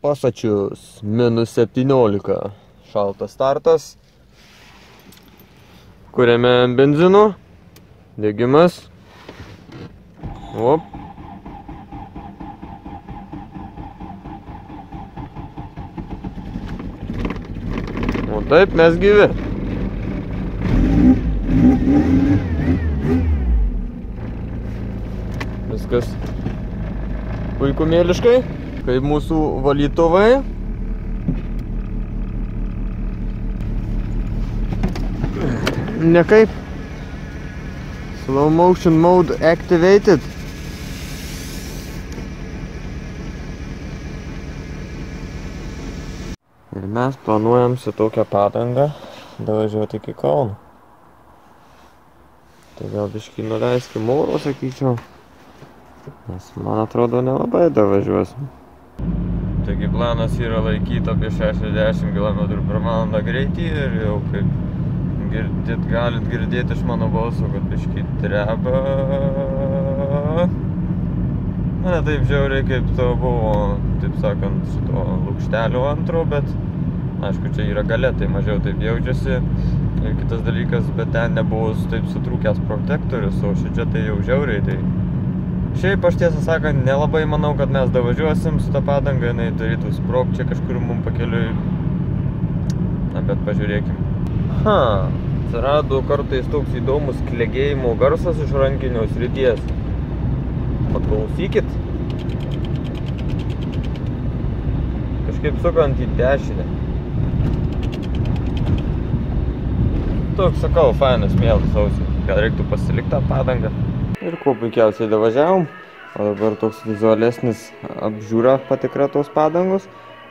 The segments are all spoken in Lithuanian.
pasačius minus 17. Šaltas startas. Kuriame benzinu. Degimas. Op. O taip mes gyvi. Viskas puikumėliškai, kaip mūsų valytuvai. Nekaip. Slow motion mode activated. Ir mes planuojam su tokią padangą davažiuoti iki Kauno. Tai gal biškai nuleiskim oro, sakyčiau. Nes man atrodo nelabai davažiuosim. Taigi planas yra laikyti apie 60 km per valandą greitį ir jau kaip girdit, galit girdėti iš mano balso, kad biškai treba. Na, taip žiauriai kaip to buvo, taip sakant, šito lūkštelio antro, bet aišku, čia yra gale, tai mažiau taip jaučiasi. Ir kitas dalykas, bet ten nebuvo taip sutrūkęs protektorius, o šičia tai jau žiauriai, tai Šiaip aš tiesą sakant, nelabai manau, kad mes davažiuosim su tą padangą, jinai turėtų sprog čia kažkur mum pakeliui. Na, bet pažiūrėkim. Ha, atsirado kartais toks įdomus klegėjimo garsas iš rankinio srities. Paklausykit. Kažkaip sukant į dešinę. Toks, sakau, fainas, mielas ausį. Gal reiktų pasilikti tą padangą. Ir kuo puikiausiai davažiavom. O dabar toks vizualesnis apžiūra patikra tos padangos.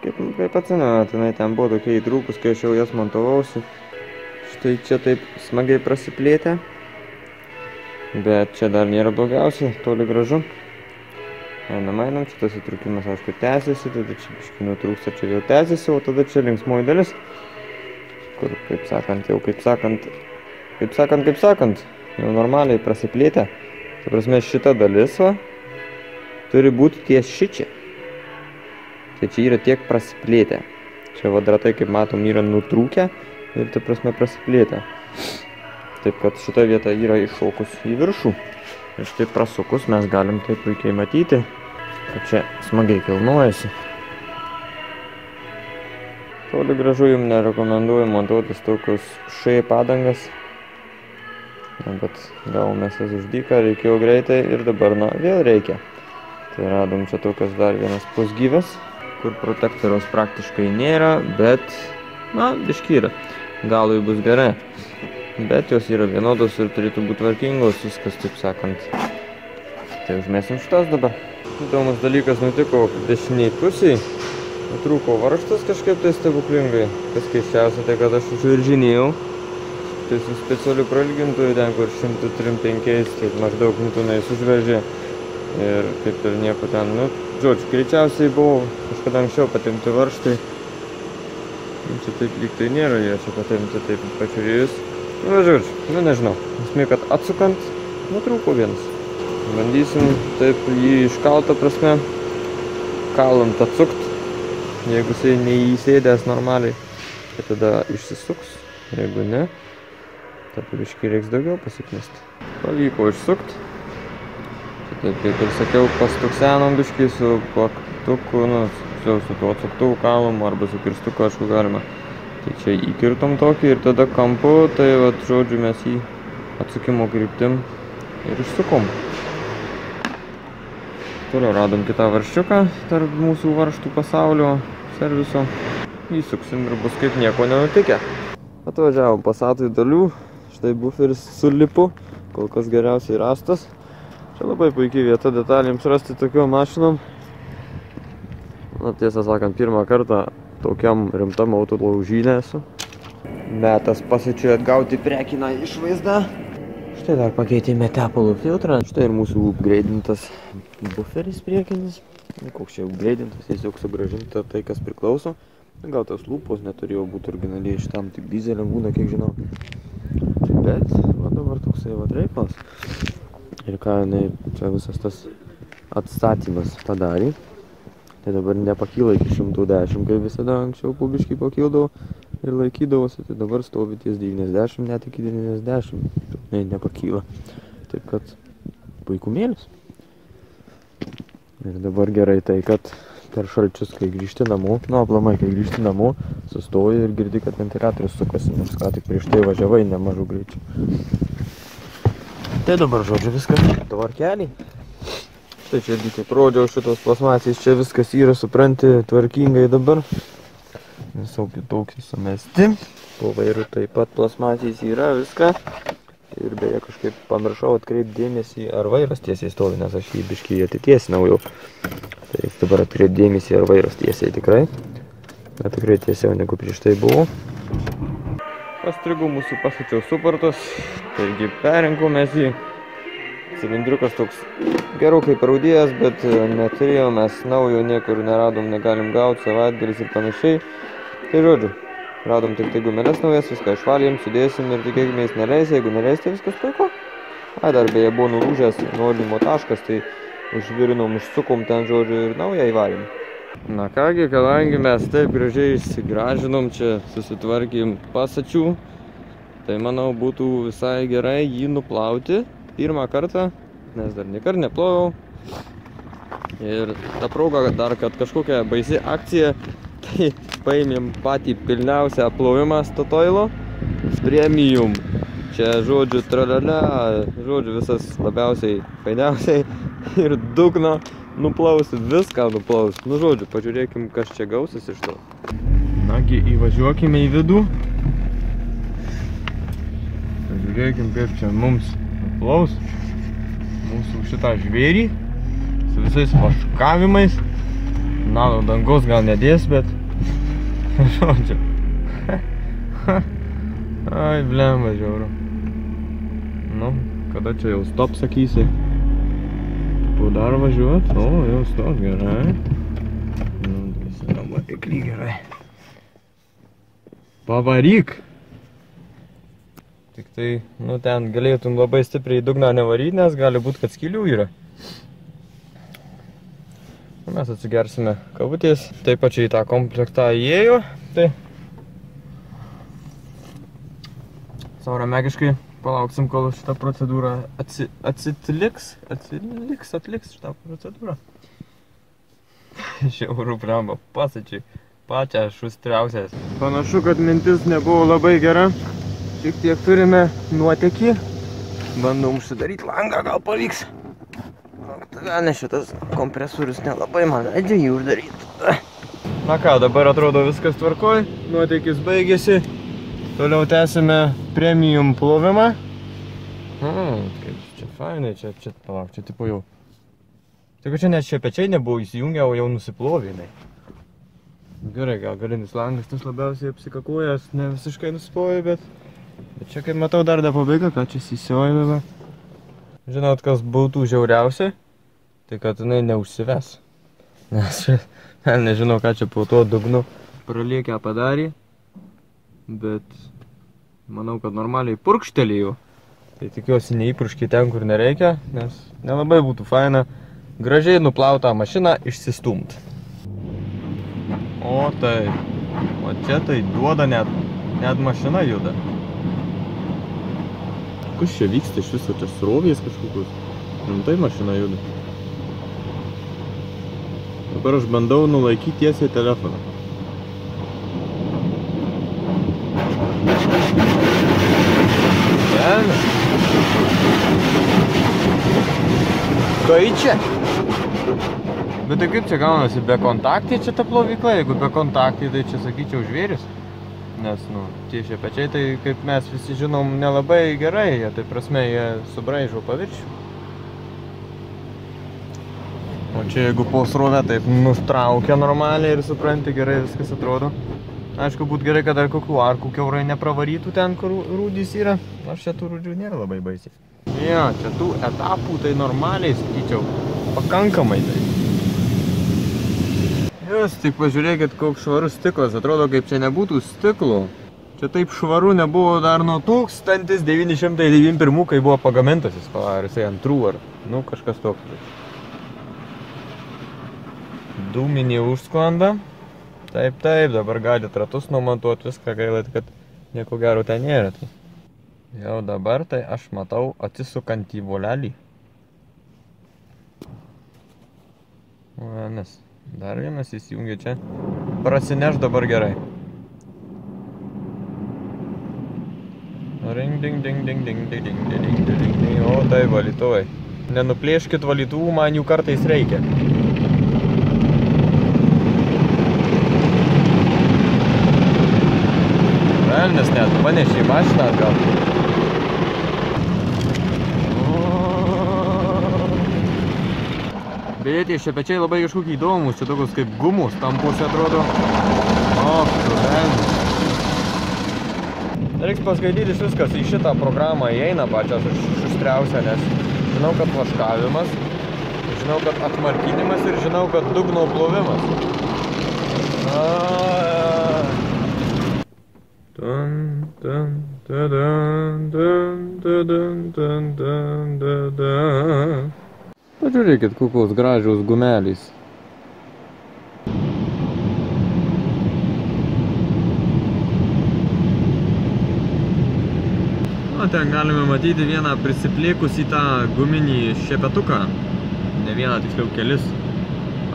Kaip, kaip atsimenat, jinai ten buvo tokia įtrūkus, kai aš jau jas montavausi. Štai čia taip smagiai prasiplėtė. Bet čia dar nėra blogiausia, toli gražu. Einam, einam, čia tas įtrūkimas, aišku, tęsiasi, tada čia biškai nutrūksta, čia vėl tęsiasi, o tada čia linksmoji dalis. Kur, kaip sakant, jau kaip sakant, kaip sakant, kaip sakant, jau normaliai prasiplėtė. Tai prasme, šita dalis va, turi būti ties šičia. Tai čia yra tiek prasiplėtę. Čia vadratai, kaip matom, yra nutrūkę ir, tai prasme, prasiplėtę. Taip, kad šita vieta yra iššokus į viršų. Ir štai prasukus mes galim taip puikiai matyti, kad čia smagiai kilnuojasi. Toli gražu jums nerekomenduoju montuotis tokius šai padangas, Na, bet gavom mes jas už dyką, reikėjo greitai ir dabar, na, vėl reikia. Tai radom čia tokias dar vienas pusgyvės, kur protektoriaus praktiškai nėra, bet, na, biški yra. Galui bus gerai. Bet jos yra vienodos ir turėtų būti tvarkingos, viskas taip sakant. Tai užmėsim šitas dabar. Įdomus dalykas nutiko dešiniai pusiai. Nutrūko varžtas kažkaip tai stebuklingai. Kas keiščiausia, tai kad aš užviržinėjau tai su specialiu prailgintoju ten kur 103.5 tai maždaug nutunais užvežė ir kaip ir nieko ten, nu, žodžiu, greičiausiai buvo kažkada anksčiau patimti varžtai. Nu, čia taip lyg tai nėra jie čia patimti taip pačiūrėjus. Nu, žodžiu, nu nežinau. Esmė, kad atsukant, nutrūko vienas. Bandysim taip jį iškaltą prasme, kalant atsukt. Jeigu jisai neįsėdęs normaliai, tai tada išsisuks. Jeigu ne, Tada biškai reiks daugiau pasiknesti. Pavyko išsukt. Taip kaip ir sakiau, pastuksenom biškai su plaktuku, nu, su, su tuo atsuktuvu kalom arba su kirstuku, aišku, galima. Tai čia įkirtom tokį ir tada kampu, tai vat, žodžiu, mes jį atsukimo kryptim ir išsukom. Toliau radom kitą varščiuką tarp mūsų varštų pasaulio serviso. Įsuksim ir bus kaip nieko nenutikę. Atvažiavom pasatui dalių, Štai buferis su lipu, kol kas geriausiai rastas. Čia labai puikiai vieta detalėms rasti tokiom mašinom. Na, tiesą sakant, pirmą kartą tokiam rimtam autolaužynė esu. Metas pasičiu atgauti prekiną išvaizdą. Štai dar pakeitėme tepalų filtrą. Štai ir mūsų upgraidintas buferis priekinis. Koks čia upgraidintas, tiesiog sugražinta tai, kas priklauso. Gal tos lūpos neturėjo būti originaliai šitam, tik dizelėm būna, kiek žinau. Bet, va dabar toksai va reikalas. Ir ką jinai, čia visas tas atstatymas padarė. Tai dabar nepakyla iki 110, kaip visada anksčiau pubiškai pakildavo ir laikydavosi, tai dabar stovi ties 90, net iki 90, ne, nepakyla. Taip kad puikumėlis. Ir dabar gerai tai, kad per šalčius, kai grįžti namo, nu aplamai, kai grįžti namo, sustoji ir girdi, kad ventiliatorius sukasi, nors ką tik prieš tai važiavai nemažų greičių. Tai dabar žodžiu viskas, tvarkeliai. Štai čia kaip rodžiau šitos plasmasės, čia viskas yra, supranti, tvarkingai dabar. Visokių tokį sumesti. Po vairu taip pat plasmasės yra, viską. Ir beje kažkaip pamiršau atkreipti dėmesį, ar vairas tiesiai stovi, nes aš jį biškį atitiesinau jau. Reiks dabar atkreipti dėmesį, ar vairas tiesiai tikrai. Bet tikrai tiesiau negu prieš tai buvo. Pastrigau mūsų pasačiau supartus, taigi perinkom mes jį. Cilindriukas toks gerokai praudėjęs, bet neturėjom mes naujo, niekur neradom, negalim gauti, savaitgalis ir panašiai. Tai žodžiu, Radom tik tai gumeles naujas, viską išvalėm, sudėsim ir tikėkime jis neleis, jeigu neleis, tai viskas puiku. Ai, dar beje buvo nulūžęs nuolimo taškas, tai užvirinom, užsukom ten žodžiu ir naują įvarėm. Na kągi, kadangi mes taip gražiai išsigražinom, čia susitvarkėm pasačių, tai manau būtų visai gerai jį nuplauti pirmą kartą, nes dar niekart neplovau. Ir ta proga dar, kad kažkokia baisi akcija Tai paėmėm patį pilniausią plovimą Statoilo Premium. Čia žodžiu tralala, žodžiu visas labiausiai fainiausiai ir dugno nuplaus, viską nuplaus. Nu žodžiu, pažiūrėkim, kas čia gausis iš to. Nagi, įvažiuokime į vidų. Pažiūrėkim, kaip čia mums nuplaus mūsų šitą žvėrį su visais vaškavimais. Na, nu dangus gal nedės, bet žodžiu. Ai, blemba, žiauru. Nu, kada čia jau stop sakysi? Po dar važiuot? O, jau stop, gerai. Nu, visą variklį gerai. Pavaryk! Tik tai, nu, ten galėtum labai stipriai dugną nevaryti, nes gali būt, kad skylių yra. Mes atsigersime kavutės. Taip pačiai į tą komplektą įėjo. Tai savo megiškai palauksim, kol šitą procedūrą atsi, atsitliks, atsiliks, atliks šitą procedūrą. Žiaurų blemba, pasačiai, pačią šustriausias. Panašu, kad mintis nebuvo labai gera. Šiek tiek turime nuotekį. Bandom užsidaryti langą, gal pavyks. Nes šitas kompresorius nelabai man leidžia jį uždaryti. Na ką, dabar atrodo viskas tvarkoj, nuotėkis baigėsi. Toliau tęsime premium plovimą. Hmm, kaip čia fainai, čia, čia, palauk, čia tipo jau. Tik čia net šie pečiai nebuvo įsijungę, o jau nusiplovė jinai. Gerai, gal galinis langas tas labiausiai apsikakuojęs, ne visiškai nusiplovė, bet... Bet čia kaip matau dar da pabaiga, ką čia įsiojame. Žinot, kas būtų žiauriausia? Tai kad jinai neužsives. Nes nežinau, ką čia po to dugnu praliekę padarė. Bet manau, kad normaliai purkštelėjau. Tai tikiuosi neįpurškiai ten, kur nereikia, nes nelabai būtų faina gražiai nuplautą mašiną išsistumt. O tai, o čia tai duoda net, net mašina juda. Kas čia vyksta iš viso, čia srovės kažkokius. Rimtai mašina juda. Dabar aš bandau nulaikyti tiesiai telefoną. Gerai. Tai čia. Bet tai kaip čia gaunasi, be kontaktė čia ta plovykla, jeigu be kontaktė, tai čia sakyčiau žvėris. Nes, nu, tie šie pečiai, tai kaip mes visi žinom, nelabai gerai, jie, tai prasme, jie subraižo paviršių. O čia jeigu po srovę taip nustraukia normaliai ir supranti gerai viskas atrodo. Aišku, būtų gerai, kad dar kokių arkų keurai nepravarytų ten, kur rūdys yra. Nors čia tų rūdžių nėra labai baisiai. Jo, čia tų etapų tai normaliai, sakyčiau, pakankamai tai. Jūs tik pažiūrėkit, koks švarus stiklas. Atrodo, kaip čia nebūtų stiklo. Čia taip švaru nebuvo dar nuo 1991, kai buvo pagamintas jis, ar jisai antrų, ar, nu, kažkas toks. Dūminį užsklanda. Taip, taip, dabar galite ratus numontuoti viską, gaila, kad nieko gero ten nėra. Tai. Jau dabar tai aš matau atsisukantį volelį. Vienas. Dar vienas įsijungia čia. Prasineš dabar gerai. Ring, ding, ding, ding, ding, ding, ding, ding, ding, ding, ding. O, tai valytuvai. Nenuplėškit valytuvų, man jų kartais reikia. Velnes net panešė į mašiną atgal. Beje, tie šepečiai labai kažkokie įdomus, čia tokios kaip gumus tampusi atrodo. O, tu velnis. Reiks paskaitytis viskas į šitą programą įeina pačias šustriausia, nes žinau, kad vaškavimas, žinau, kad atmarkinimas ir žinau, kad dugno plovimas. A, Dun, dun, dun, dun, dun, dun, dun, dun, dun, dun. Pažiūrėkit, kokios gražios gumelės. O ten galime matyti vieną prisiplėkusį tą guminį šepetuką. Ne vieną, tiksliau kelis.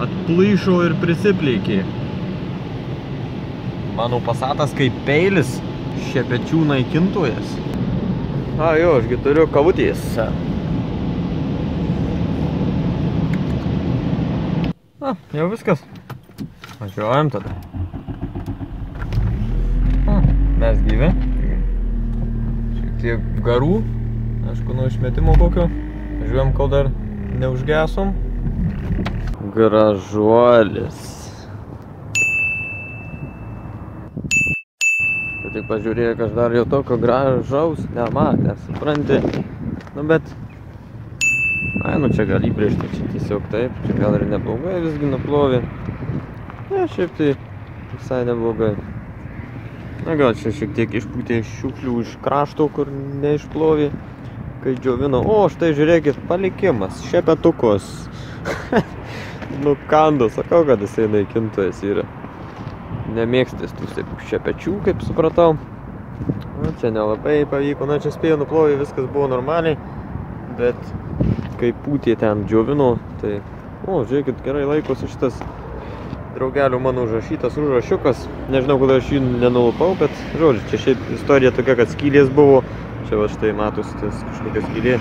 Atplyšo ir prisiplėkė. Mano pasatas kaip peilis šepečių naikintojas. A, jo, ašgi turiu kavutės. A, jau viskas. Važiuojam tada. A, mes gyvi. Šiek tiek garų. Aišku, nuo išmetimo kokio. Važiuojam, kol dar neužgesom. Gražuolis. Tu tik pažiūrėk, aš dar jau tokio gražaus nematęs, supranti? Nu bet Ai, nu čia gal įbrėžti, čia tiesiog taip, čia gal ir neblogai visgi nuplovė. Ne, šiaip tai visai neblogai. Na gal čia šiek tiek išpūtė šiukšlių iš krašto, kur neišplovė, kai džiovino. O, štai žiūrėkit, palikimas, šepetukos. Nukando, sakau, kad jisai naikintojas yra. Nemėgstis tų šepečių, kaip supratau. Na, čia nelabai pavyko, na čia spėjo nuplovė, viskas buvo normaliai, bet kai pūtė ten džiovino, tai, o, žiūrėkit, gerai laikosi šitas draugelių mano užrašytas užrašiukas. Nežinau, kodėl aš jį nenulupau, bet, žodžiu, čia šiaip istorija tokia, kad skylės buvo. Čia va štai matosi tas kažkokia skylė.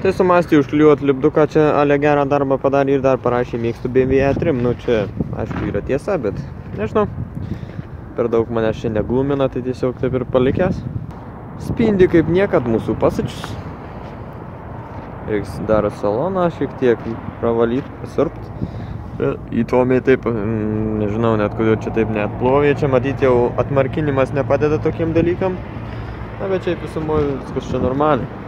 Tai sumastė užkliuot lipduką, čia Ale gerą darbą padarė ir dar parašė mėgstu BMW E3. Nu, čia, aišku, yra tiesa, bet nežinau. Per daug mane šiandien glumina, tai tiesiog taip ir palikęs. Spindi kaip niekad mūsų pasačius. Reiks dar saloną šiek tiek pravalyti, pasirpt. Įtuomiai taip, mm, nežinau net kodėl čia taip net plovė, čia matyti jau atmarkinimas nepadeda tokiem dalykam. Na, bet čia visumoje viskas čia normaliai.